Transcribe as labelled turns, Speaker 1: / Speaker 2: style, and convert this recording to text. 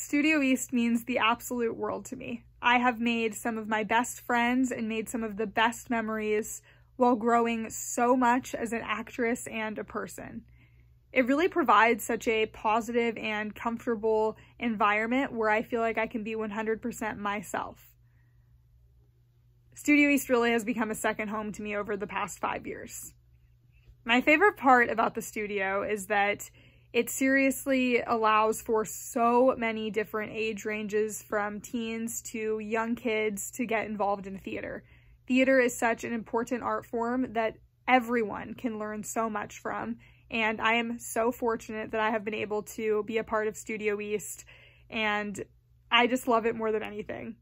Speaker 1: Studio East means the absolute world to me. I have made some of my best friends and made some of the best memories while growing so much as an actress and a person. It really provides such a positive and comfortable environment where I feel like I can be 100% myself. Studio East really has become a second home to me over the past five years. My favorite part about the studio is that it seriously allows for so many different age ranges from teens to young kids to get involved in theater. Theater is such an important art form that everyone can learn so much from, and I am so fortunate that I have been able to be a part of Studio East, and I just love it more than anything.